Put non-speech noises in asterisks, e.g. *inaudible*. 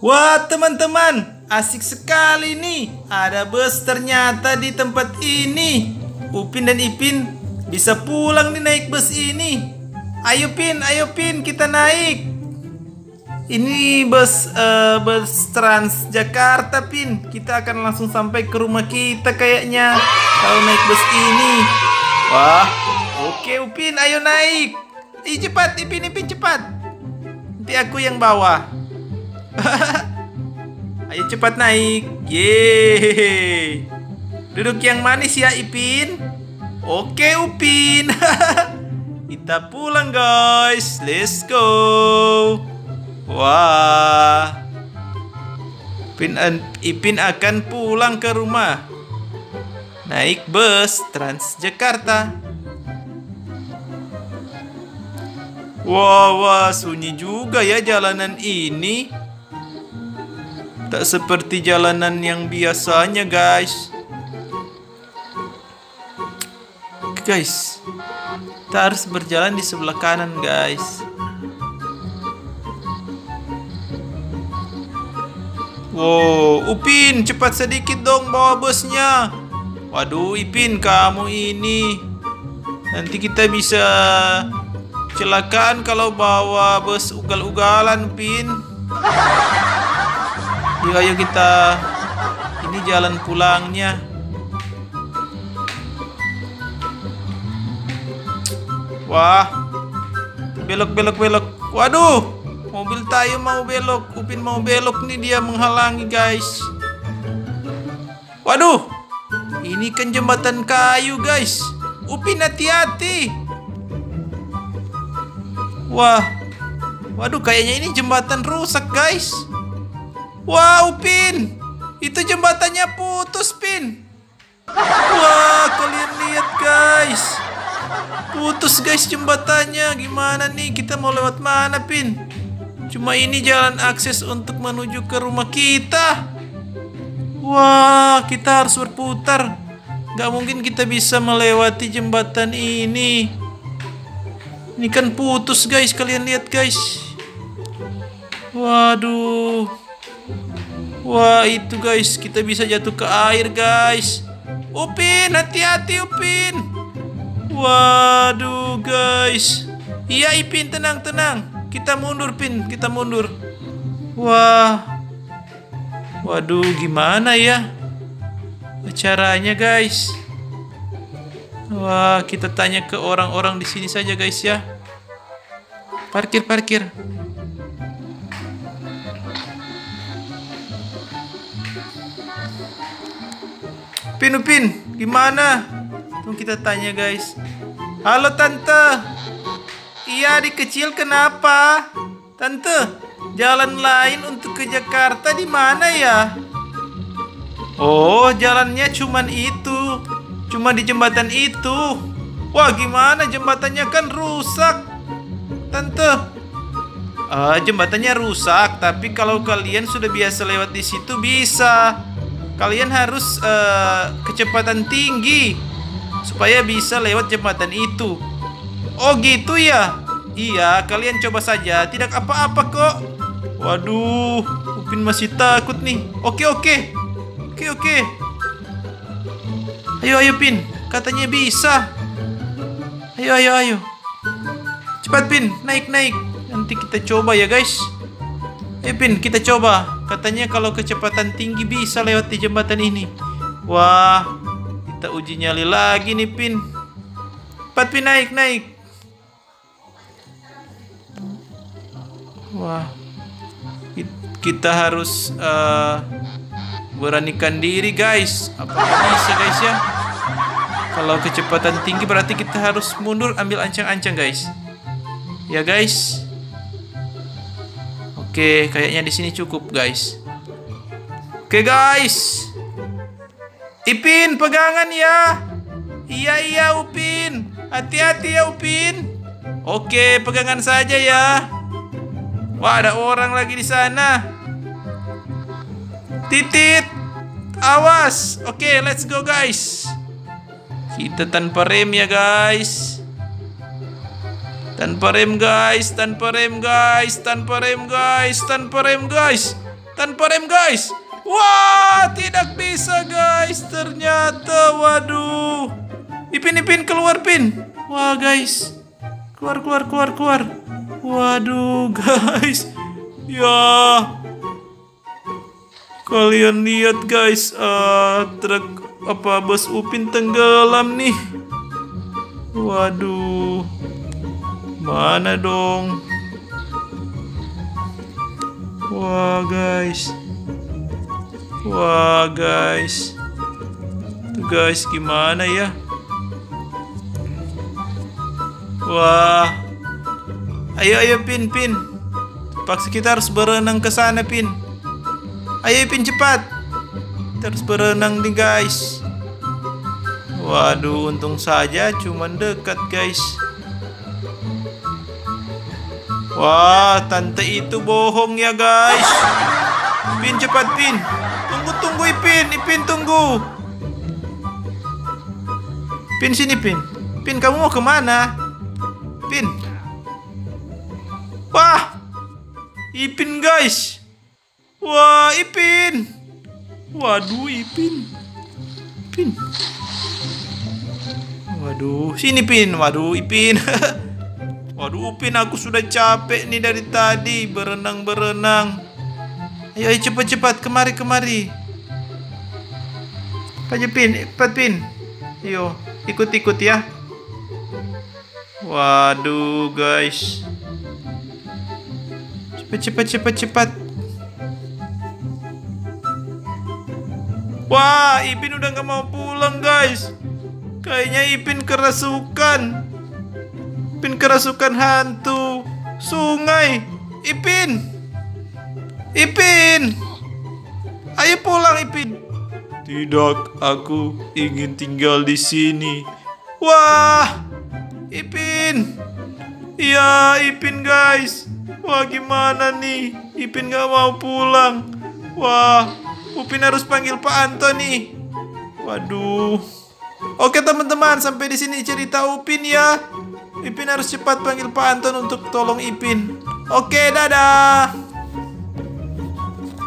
Wah teman-teman, asik sekali nih. Ada bus ternyata di tempat ini. Upin dan Ipin bisa pulang nih naik bus ini. Ayo Pin, ayo Pin, kita naik. Ini bus eh, bus Trans Jakarta Pin. Kita akan langsung sampai ke rumah kita kayaknya kalau naik bus ini. Wah, oke Upin, ayo naik. Ih cepat, Ipin, Ipin cepat. Nanti aku yang bawa. *laughs* Ayo cepat naik. Yeay. Duduk yang manis ya Ipin. Oke Upin. *laughs* Kita pulang guys. Let's go. Wah. Ipin, Ipin akan pulang ke rumah. Naik bus Transjakarta. Wah, wah, sunyi juga ya jalanan ini. Tak seperti jalanan yang biasanya guys. Guys Kita harus berjalan di sebelah kanan guys. Wow Upin cepat sedikit dong bawa busnya. Waduh Ipin kamu ini. Nanti kita bisa Celakaan kalau bawa bus ugal-ugalan Upin Yuk ayo kita Ini jalan pulangnya. Wah Belok belok belok Waduh Mobil tayo mau belok Upin mau belok nih dia menghalangi guys. Waduh Ini kan jembatan kayu guys. Upin hati-hati. Wah Waduh kayaknya ini jembatan rusak guys Wow, Pin. Itu jembatannya putus, Pin. Wah, kalian lihat, guys. Putus, guys, jembatannya. Gimana nih? Kita mau lewat mana, Pin? Cuma ini jalan akses untuk menuju ke rumah kita. Wah, kita harus berputar. Gak mungkin kita bisa melewati jembatan ini. Ini kan putus, guys. Kalian lihat, guys. Waduh. Wah itu guys kita bisa jatuh ke air guys. Upin hati-hati Upin. Waduh guys. Iya Ipin tenang tenang. Kita mundur Pin kita mundur. Wah. Waduh gimana ya Caranya guys? Wah kita tanya ke orang-orang di sini saja guys ya. Parkir parkir Upin, Upin, gimana? Tunggu kita tanya guys. Halo tante. Iya di kecil kenapa? Tante, jalan lain untuk ke Jakarta di mana ya? Oh, jalannya cuman itu. Cuma di jembatan itu. Wah, gimana jembatannya kan rusak. Tante. Uh, jembatannya rusak, tapi kalau kalian sudah biasa lewat di situ bisa kalian harus uh, kecepatan tinggi supaya bisa lewat jembatan itu. Oh gitu ya? Iya, kalian coba saja. Tidak apa-apa kok. Waduh, Upin masih takut nih. Oke, oke. Oke, oke. Ayo, ayo Pin. Katanya bisa. Ayo, ayo, ayo. Cepat Pin, naik, naik. Nanti kita coba ya guys. Ayo Pin, kita coba. Katanya kalau kecepatan tinggi bisa lewat di jembatan ini. Wah, kita uji nyali lagi nih, Pin. Cepat, Pin, naik, naik. Wah, kita harus uh, beranikan diri, guys. Apakah bisa, guys ya? Kalau kecepatan tinggi berarti kita harus mundur ambil ancang-ancang, guys. Ya, guys. Oke, kayaknya di sini cukup, guys. Oke, guys. Ipin, pegangan ya. Iya, iya, Upin. Hati-hati ya, Upin. Oke, pegangan saja ya. Wah, ada orang lagi di sana. Titit. Awas. Oke, let's go, guys. Kita tanpa rem ya, guys. Tanpa rem guys, tanpa rem guys, tanpa rem guys, tanpa rem guys. Tanpa rem guys. Wah, tidak bisa guys. Ternyata, waduh. Ipin, Ipin, keluar Pin. Wah guys. Keluar, keluar, keluar, keluar. Waduh *laughs* guys. Ya. Kalian lihat guys. Uh, truk apa bus Upin tenggelam nih. Waduh. Mana dong? Wah, guys. Wah, guys. Tuh guys, gimana ya? Wah. Ayo, ayo, Pin, Pin. Paksa kita harus berenang ke sana, Pin. Ayo, Pin, cepat. Kita harus berenang nih, guys. Waduh, untung saja cuman dekat, guys. Wah, tante itu bohong ya, guys. Pin cepat, Pin. Tunggu, tunggu, Ipin. Ipin tunggu. Pin sini, Pin. Pin, kamu mau ke mana? Pin. Wah, Ipin, guys. Wah, Ipin. Waduh, Ipin. Pin. Waduh, sini Pin. Waduh, Ipin. *laughs* Waduh, Upin aku sudah capek nih dari tadi berenang-berenang. Ayo, cepat-cepat kemari kemari. Ayo Pin, cepat Pin. Ayo, ikut-ikut ya. Waduh, guys. Cepat cepat cepat cepat. Wah, Ipin udah gak mau pulang, guys. Kayaknya Ipin kerasukan. Ipin kerasukan hantu. Sungai. Ipin. Ipin. Ayo pulang Ipin. Tidak, aku ingin tinggal di sini. Wah. Ipin. Ya, Ipin guys. Wah, gimana nih? Ipin gak mau pulang. Wah, Upin harus panggil Pak Antoni. Waduh. Oke teman-teman, sampai di sini cerita Upin ya. Ipin harus cepat panggil Pak Anton untuk tolong Ipin. Oke, dadah.